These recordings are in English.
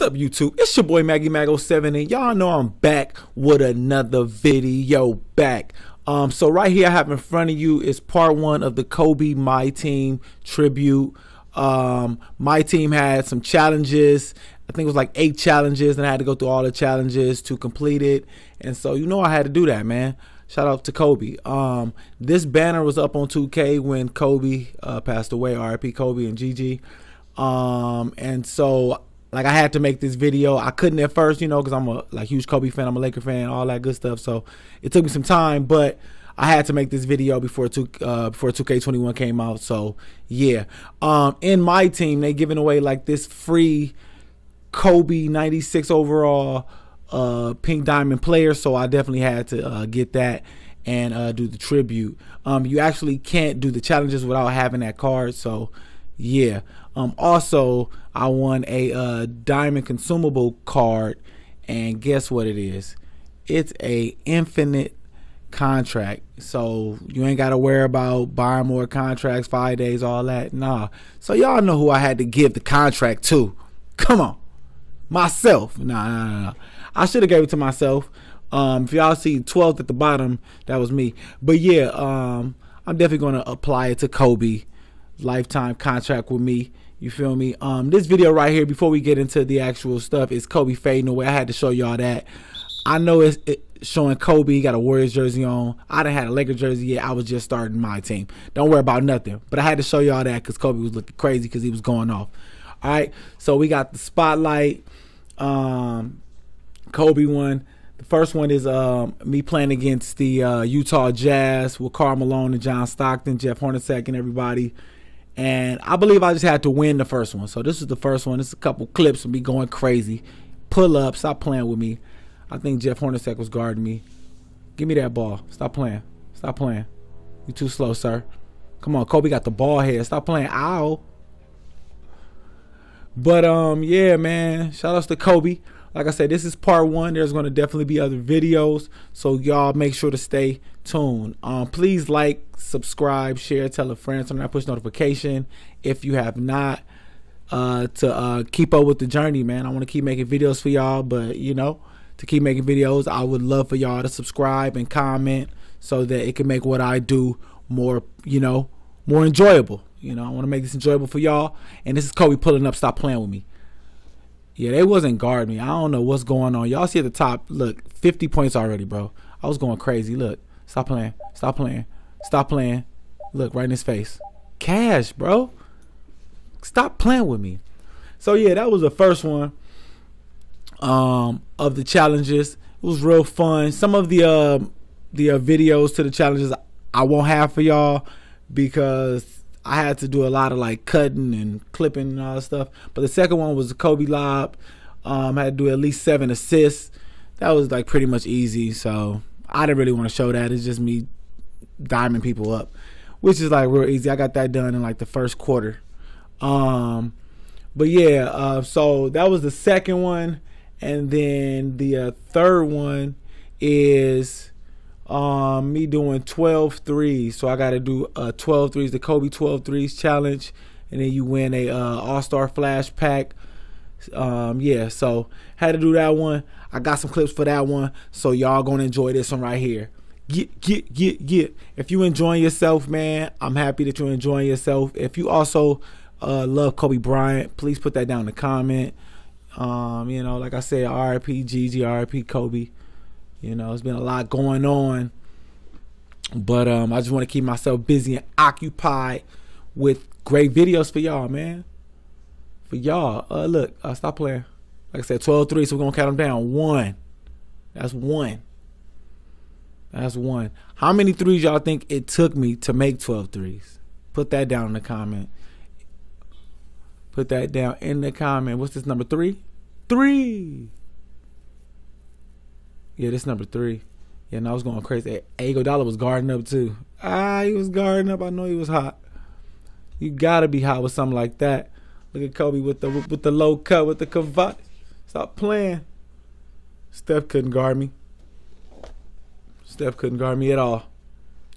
What's up, YouTube? It's your boy Maggy Mag 07 and y'all know I'm back with another video back. Um, so right here I have in front of you is part one of the Kobe My Team tribute. Um, my team had some challenges. I think it was like eight challenges, and I had to go through all the challenges to complete it. And so you know I had to do that, man. Shout out to Kobe. Um, this banner was up on 2K when Kobe uh, passed away. RIP Kobe and Gigi. Um, and so like I had to make this video. I couldn't at first, you know, because I'm a like huge Kobe fan. I'm a Laker fan, all that good stuff. So it took me some time, but I had to make this video before two uh, before 2K21 came out. So yeah, um, in my team, they giving away like this free Kobe 96 overall uh, pink diamond player. So I definitely had to uh, get that and uh, do the tribute. Um, you actually can't do the challenges without having that card. So yeah. Um, also, I won a uh, diamond consumable card, and guess what it is? It's a infinite contract. So you ain't got to worry about buying more contracts, five days, all that. Nah. So y'all know who I had to give the contract to. Come on, myself. Nah, nah, nah. nah. I should have gave it to myself. Um, if y'all see 12th at the bottom, that was me. But yeah, um, I'm definitely gonna apply it to Kobe lifetime contract with me. You feel me? Um, this video right here, before we get into the actual stuff, is Kobe fading away. I had to show y'all that. I know it's it, showing Kobe got a Warriors jersey on. I didn't have a Lakers jersey yet. I was just starting my team. Don't worry about nothing. But I had to show y'all that because Kobe was looking crazy because he was going off. All right. So we got the spotlight. Um, Kobe one. The first one is um, me playing against the uh, Utah Jazz with Karl Malone and John Stockton, Jeff Hornacek, and everybody. And I believe I just had to win the first one. So this is the first one. It's a couple clips of me going crazy. Pull up. Stop playing with me. I think Jeff Hornacek was guarding me. Give me that ball. Stop playing. Stop playing. You too slow, sir. Come on, Kobe got the ball here. Stop playing. Ow. But um, yeah, man. Shout outs to Kobe. Like I said, this is part one. There's going to definitely be other videos, so y'all make sure to stay tuned. Um, please like, subscribe, share, tell a friend, turn that push notification if you have not. Uh, to uh, keep up with the journey, man. I want to keep making videos for y'all, but you know, to keep making videos, I would love for y'all to subscribe and comment so that it can make what I do more, you know, more enjoyable. You know, I want to make this enjoyable for y'all. And this is Kobe pulling up. Stop playing with me. Yeah, they wasn't guarding me. I don't know what's going on. Y'all see at the top, look, 50 points already, bro. I was going crazy. Look, stop playing. Stop playing. Stop playing. Look, right in his face. Cash, bro. Stop playing with me. So yeah, that was the first one um, of the challenges. It was real fun. Some of the uh, the uh, videos to the challenges I won't have for y'all because I had to do a lot of like cutting and clipping and all that stuff. But the second one was the Kobe lob. Um, I had to do at least seven assists. That was like pretty much easy. So I didn't really want to show that. It's just me diming people up, which is like real easy. I got that done in like the first quarter. Um, but yeah, uh, so that was the second one, and then the uh, third one is um, me doing 12 threes. So I got to do uh, 12 threes, the Kobe 12 threes challenge, and then you win a uh, All Star Flash pack. Um, yeah, so had to do that one. I got some clips for that one, so y'all gonna enjoy this one right here. Get, get, get, get. If you enjoying yourself, man, I'm happy that you're enjoying yourself. If you also uh, love Kobe Bryant, please put that down in the comment. Um, you know, like I said, RIP Gigi, RIP Kobe. You know, it's been a lot going on. But um, I just want to keep myself busy and occupied with great videos for y'all, man. For y'all. Uh, look, uh, stop playing. Like I said, 12 3, so we're going to count them down. One. That's one. That's one. How many threes y'all think it took me to make 12 threes? Put that down in the comment. Put that down in the comment. What's this number? Three? Three. Yeah, this number three. Yeah, and I was going crazy. Iguodala was guarding up too. Ah, he was guarding up. I know he was hot. You gotta be hot with something like that. Look at Kobe with the with the low cut with the cravat. Stop playing. Steph couldn't guard me. Steph couldn't guard me at all.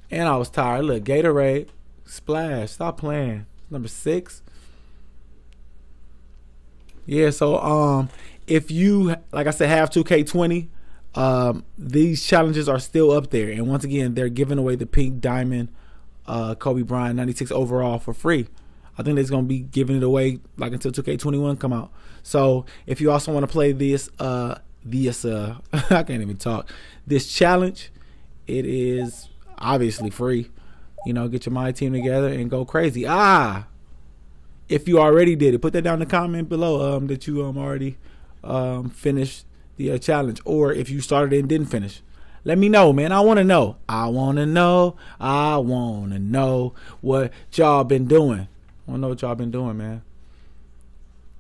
And I was tired. Look, Gatorade, splash. Stop playing. Number six. Yeah, so um, if you, like I said, have 2K20, um, these challenges are still up there. And once again, they're giving away the pink diamond uh, Kobe Bryant 96 overall for free. I think they're going to be giving it away like until 2K21 come out. So if you also want to play this, uh, this, uh, I can't even talk, this challenge, it is obviously free. You know, get your my team together and go crazy. Ah, if you already did it, put that down in the comment below um, that you um already um, finished the uh, challenge, or if you started and didn't finish. Let me know, man. I want to know. I want to know. I want to know what y'all been doing. I want to know what y'all been doing, man.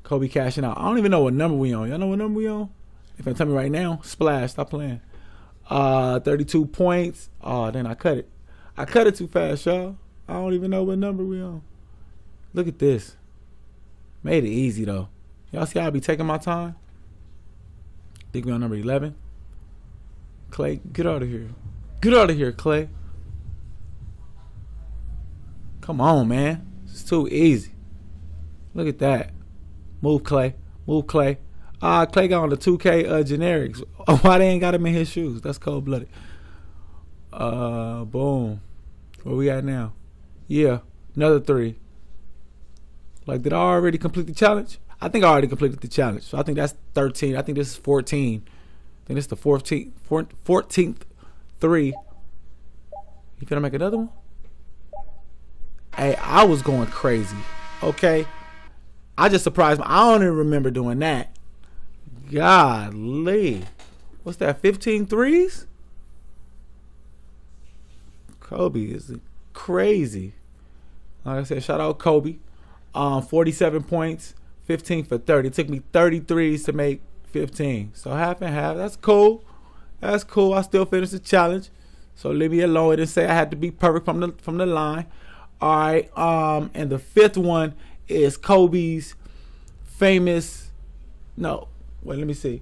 Kobe cashing out. I don't even know what number we on. Y'all know what number we on? If you tell me right now, splash. Stop playing. Uh, 32 points. Oh, then I cut it. I cut it too fast, y'all. I don't even know what number we on. Look at this. Made it easy though. Y'all see how I be taking my time? We on number 11. Clay, get out of here. Get out of here, Clay. Come on, man. It's too easy. Look at that. Move Clay. Move Clay. Ah, uh, Clay got on the 2K uh, generics. Oh, why they ain't got him in his shoes? That's cold blooded. Uh, boom. Where we at now? Yeah, another three. Like, did I already complete the challenge? I think I already completed the challenge. So I think that's 13. I think this is 14. I think this is the 14th, 14th three. You finna make another one? Hey, I was going crazy. Okay. I just surprised me. I don't even remember doing that. Golly. What's that? 15 threes? Kobe is crazy. Like I said, shout out Kobe. Um, 47 points, 15 for 30. It took me 33s to make 15. So half and half. That's cool. That's cool. I still finished the challenge. So leave me alone. Didn't say I had to be perfect from the from the line. All right. Um, and the fifth one is Kobe's famous. No, wait. Let me see.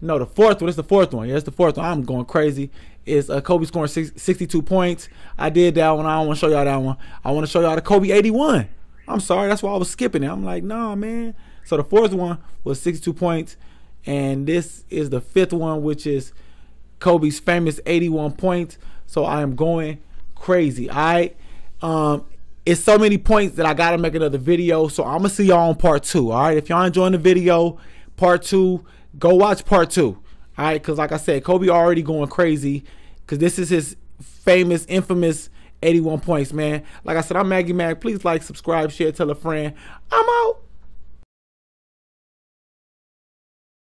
No, the fourth one. It's the fourth one. Yeah, it's the fourth one. I'm going crazy. Is uh, Kobe scoring 62 points. I did that one. I don't want to show y'all that one. I want to show y'all the Kobe 81. I'm sorry. That's why I was skipping it. I'm like, nah, man. So the fourth one was 62 points. And this is the fifth one, which is Kobe's famous 81 points. So I am going crazy. Right. Um, it's so many points that I gotta make another video. So I'm gonna see y'all on part two. All right. If y'all enjoying the video, part two, go watch part two. All right, because like I said, Kobe already going crazy because this is his famous, infamous 81 points, man. Like I said, I'm Maggy Mag. Please like, subscribe, share, tell a friend. I'm out.